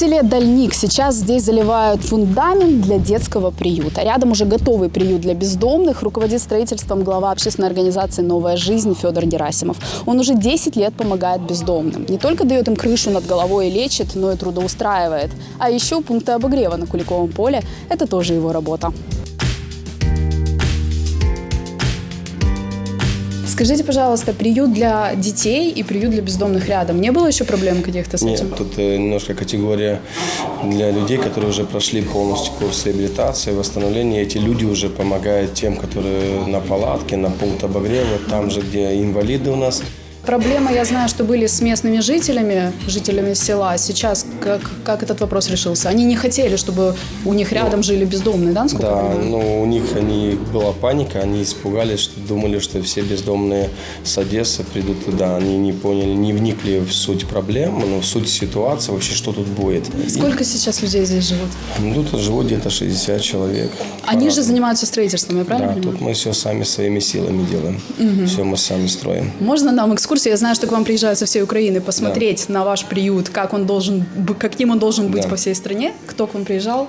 селе Дальник сейчас здесь заливают фундамент для детского приюта. Рядом уже готовый приют для бездомных. Руководит строительством глава общественной организации «Новая жизнь» Федор Герасимов. Он уже 10 лет помогает бездомным. Не только дает им крышу над головой и лечит, но и трудоустраивает. А еще пункты обогрева на Куликовом поле – это тоже его работа. Скажите, пожалуйста, приют для детей и приют для бездомных рядом. Не было еще проблем каких-то с этим? Нет, тут э, немножко категория для людей, которые уже прошли полностью курс реабилитации, восстановления. Эти люди уже помогают тем, которые на палатке, на пункт обогрева, там же, где инвалиды у нас. Проблемы, я знаю, что были с местными жителями, жителями села. Сейчас как, как этот вопрос решился? Они не хотели, чтобы у них рядом жили бездомные, да? насколько Да, ну у них они, была паника, они испугались, что думали, что все бездомные с Одессы придут туда. Они не поняли, не вникли в суть проблемы, ну, в суть ситуации, вообще, что тут будет. Сколько сейчас людей здесь живут? Ну, тут живут где-то 60 человек. Они же занимаются строительством, я правильно Да, понимаю? тут мы все сами своими силами делаем. Все мы сами строим. Можно нам экскурсию? Я знаю, что к вам приезжают со всей Украины посмотреть на ваш приют, как он должен, каким он должен быть Да. по всей стране. Кто к вам приезжал?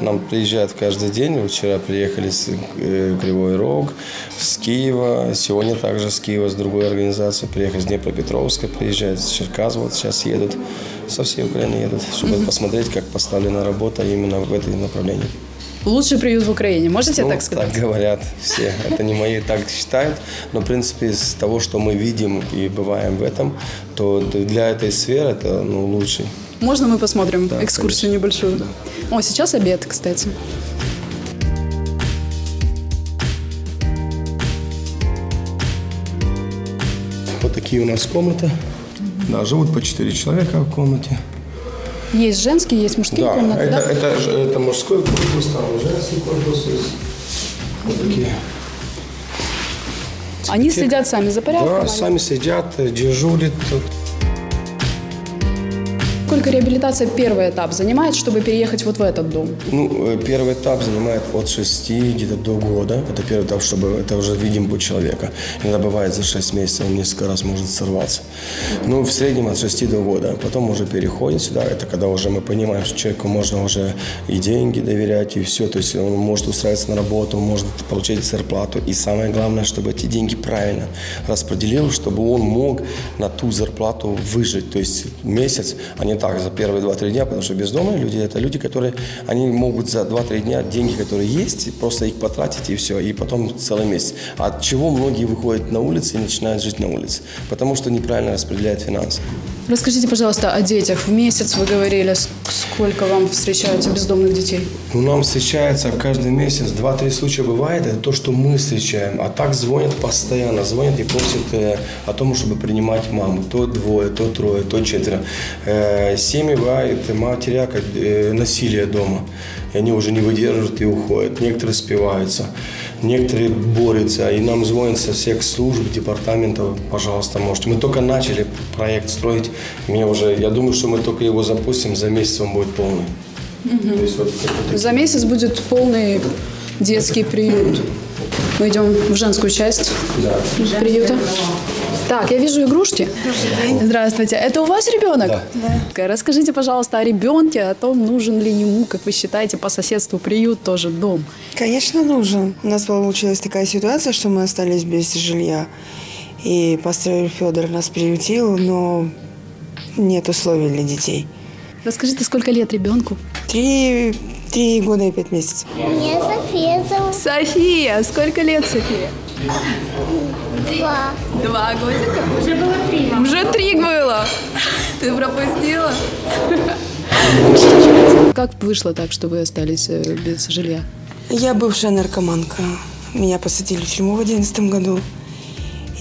Нам приезжают каждый день. Вчера приехали с э, Кривой Рог, с Киева. Сегодня также с Киева, с другой организации. Приехали с Днепропетровска, приезжают с Черкас. Вот сейчас едут. Со всей Украины едут, чтобы посмотреть, как поставлена работа именно в этом направлении. Лучший приют в Украине, можете Ну, так сказать? так говорят все. Это не мои так считают. Но, в принципе, с того, что мы видим и бываем в этом, то для этой сферы это ну, лучший. Можно мы посмотрим Да, экскурсию небольшую? О, сейчас обед, кстати. Вот такие у нас комнаты. Да, живут по 4 человека в комнате. Есть женские, есть мужские Да, комнаты, это, да? это, ж- это мужской корпус, там женский корпус. есть. Вот такие. Они следят сами за порядком. Да, они- сами сидят, э, дежурят. Сколько реабилитация первый этап занимает, чтобы переехать вот в этот дом? Ну, э, первый этап занимает от 6 где-то до года. Это первый этап, чтобы это уже видим по человека. Иногда бывает за 6 месяцев он несколько раз может сорваться. Ну, в среднем от 6 до года. Потом уже переходит сюда. Это когда уже мы понимаем, что человеку можно уже и деньги доверять, и все. То есть он может устраиваться на работу, может получать зарплату. И самое главное, чтобы эти деньги правильно распределил, чтобы он мог на ту зарплату выжить. То есть месяц, а не так за первые 2-3 дня, потому что бездомные люди – это люди, которые, они могут за 2-3 дня деньги, которые есть, просто их потратить и все, и потом целый месяц. От чего многие выходят на улицы и начинают жить на улице? Потому что неправильно распределяют финансы. Расскажите, пожалуйста, о детях. В месяц вы говорили, сколько вам встречаются бездомных детей? Ну, нам встречается каждый месяц, 2-3 случая бывает, это то, что мы встречаем. А так звонят постоянно, звонят и просят э, о том, чтобы принимать маму. То двое, то трое, то четверо. Э, семьи бывает, матеряка, э, насилие дома. И они уже не выдерживают и уходят. Некоторые спиваются, некоторые борются. И нам звонят со всех служб, департаментов, пожалуйста, можете. Мы только начали проект строить. Мне уже, я думаю, что мы только его запустим, за месяц он будет полный. То есть вот За месяц будет полный детский приют. Мы идем в женскую часть приюта. Так, я вижу игрушки. Здравствуйте. Это у вас ребенок? Да. Расскажите, пожалуйста, о ребенке, о том, нужен ли ему, как вы считаете, по соседству приют, тоже дом. Конечно, нужен. У нас получилась такая ситуация, что мы остались без жилья. И пастор Федор нас приютил, но нет условий для детей. Расскажите, сколько лет ребенку? Три, три года и пять месяцев. Меня София зовут. София. Сколько лет, София? Два. Два годика. Уже было три. Уже три было. Ты пропустила? Как вышло так, что вы остались э, без жилья? Я бывшая наркоманка. Меня посадили в тюрьму в одиннадцатом году.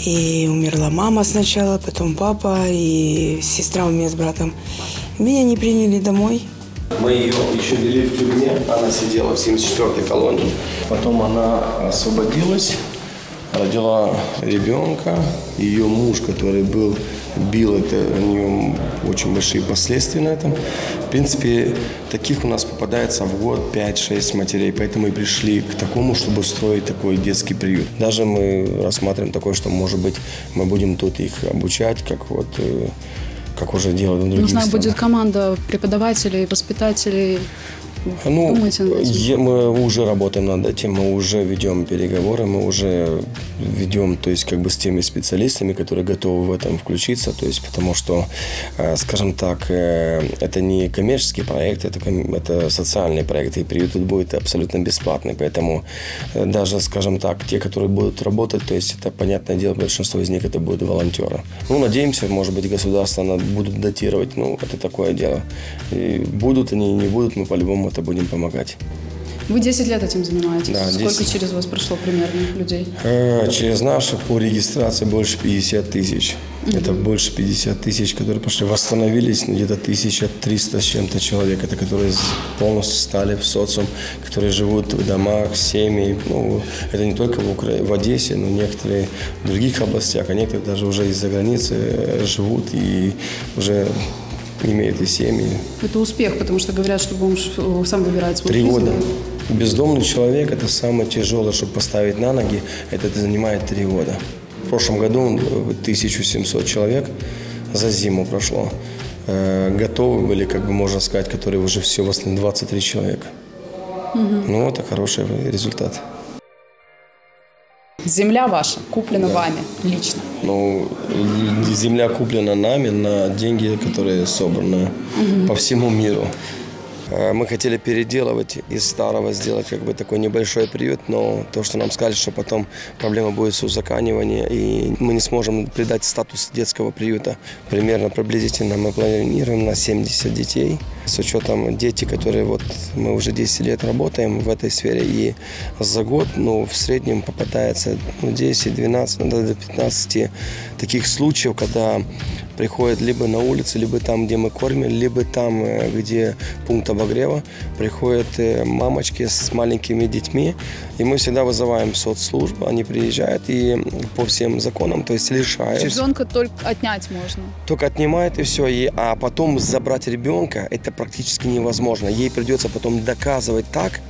И умерла мама сначала, потом папа и сестра у меня с братом. Меня не приняли домой. Мы ее еще вели в тюрьме, она сидела в 74-й колонии. Потом она освободилась, родила ребенка. Ее муж, который был, бил, это у нее очень большие последствия на этом. В принципе, таких у нас попадается в год 5-6 матерей, поэтому и пришли к такому, чтобы строить такой детский приют. Даже мы рассматриваем такое, что, может быть, мы будем тут их обучать, как вот э, как уже делают в других Нужна странах. будет команда преподавателей, воспитателей. Ну, е- мы уже работаем над этим, мы уже ведем переговоры, мы уже ведем, то есть, как бы с теми специалистами, которые готовы в этом включиться, то есть, потому что, э, скажем так, э, это не коммерческий проект, это, это социальный проект, и приют тут будет абсолютно бесплатный, поэтому э, даже, скажем так, те, которые будут работать, то есть, это, понятное дело, большинство из них это будут волонтеры. Ну, надеемся, может быть, государство будут датировать, ну, это такое дело. И будут они, не будут, мы по-любому это будем помогать. Вы 10 лет этим занимаетесь. Да, Сколько 10. через вас прошло примерно людей? Э, Через наши по регистрации больше 50 тысяч. Это больше 50 тысяч, которые пошли. Восстановились ну, где-то 1300 с чем-то человек. Это которые полностью стали в социум, которые живут в домах, семьи. Ну, это не только в, Укра... в Одессе, но некоторые в других областях, а некоторые даже уже из-за границы э, живут и уже имеют и семьи. Это успех, потому что говорят, что бомж э, сам выбирает свой Три жизнь, года. да. Бездомный человек – это самое тяжелое, чтобы поставить на ноги. Это занимает три года. В прошлом году э, 1700 человек за зиму прошло. Э, Готовы были, как бы можно сказать, которые уже все, в основном 23 человека. Ну, это хороший результат. Земля ваша куплена вами лично. Ну, земля куплена нами на деньги, которые собраны по всему миру. Э, Мы хотели переделывать из старого, сделать как бы такой небольшой приют, но то, что нам сказали, что потом проблема будет с узаканиванием, и мы не сможем придать статус детского приюта. Примерно приблизительно мы планируем на 70 детей. С учетом дети, которые вот мы уже 10 лет работаем в этой сфере, и за год, ну, в среднем попадается ну, 10-12, ну, до 15 таких случаев, когда приходят либо на улице, либо там, где мы кормим, либо там, э, где пункт обогрева, приходят э, мамочки с маленькими детьми, и мы всегда вызываем соцслужбу, они приезжают и по всем законам, то есть лишают. Ребенка только отнять можно. Только отнимает и все, и, а потом забрать ребенка это практически невозможно. Ей придется потом доказывать так,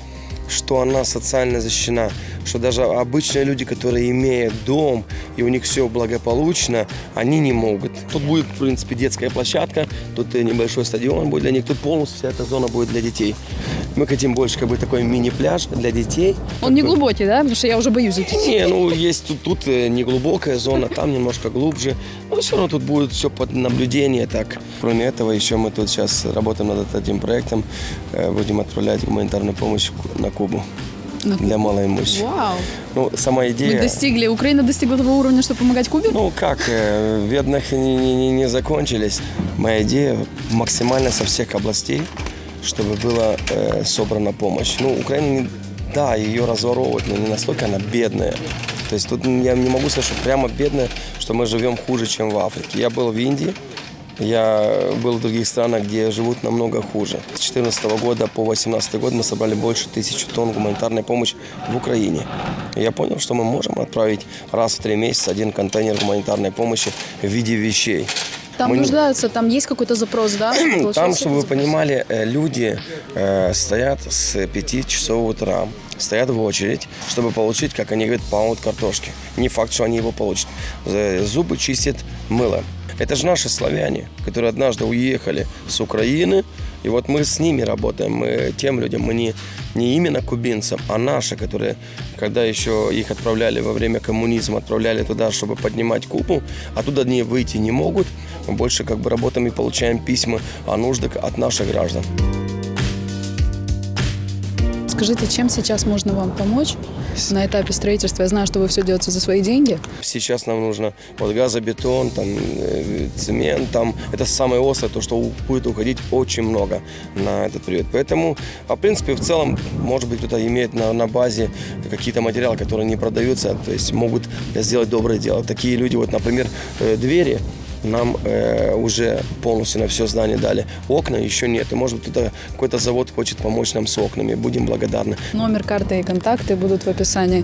что она социально защищена, что даже обычные люди, которые имеют дом и у них все благополучно, они не могут. Тут будет, в принципе, детская площадка, тут и небольшой стадион будет для них, тут полностью вся эта зона будет для детей. Мы хотим больше как бы такой мини-пляж для детей. Он не глубокий, да? Потому что я уже боюсь идти. Не, ну есть тут, тут э, неглубокая зона, там немножко глубже. Но все равно тут будет все под наблюдение. Так. Кроме этого, еще мы тут сейчас работаем над этим проектом. Э, Будем отправлять гуманитарную помощь на Кубу для малоимущих. Вау. Ну, сама Мы идея... достигли, Украина достигла того уровня, чтобы помогать Кубе? Ну как, э, бедных не, не- не- не закончились. Моя идея максимально со всех областей, чтобы была э, собрана помощь. Ну, Украина, не- да, ее разворовывают, но не настолько она бедная. То есть тут я не могу сказать, что прямо бедная, что мы живем хуже, чем в Африке. Я был в Индии, я был в других странах, где живут намного хуже. С 2014 года по 2018 год мы собрали больше тысячи тонн гуманитарной помощи в Украине. Я понял, что мы можем отправить раз в три месяца один контейнер гуманитарной помощи в виде вещей. Там Мы не- нуждаются, там есть какой-то запрос, да? Там, чтобы вы понимали, э, люди э, стоят с 5 часов утра, стоят в очередь, чтобы получить, как они говорят, паунд картошки. Не факт, что они его получат. Э, Зубы чистят мыло. Это же наши славяне, которые однажды уехали с Украины, и вот мы с ними работаем, мы тем людям, мы не, не именно кубинцам, а наши, которые, когда еще их отправляли во время коммунизма, отправляли туда, чтобы поднимать Кубу, оттуда они выйти не могут, мы больше как бы работаем и получаем письма о нуждах от наших граждан. Скажите, чем сейчас можно вам помочь на этапе строительства? Я знаю, что вы все делаете за свои деньги. Сейчас нам нужно вот газобетон, там, э, цемент, там, это самое острое, то, что будет уходить очень много на этот период. Поэтому, а в принципе, в целом, может быть, кто-то имеет на, на базе какие-то материалы, которые не продаются, то есть могут сделать доброе дело. Такие люди, вот, например, э, двери, нам э, уже полностью на все здание дали. Окна еще нет. И, может быть, кто-то, какой-то завод хочет помочь нам с окнами. Будем благодарны. Номер, карты и контакты будут в описании.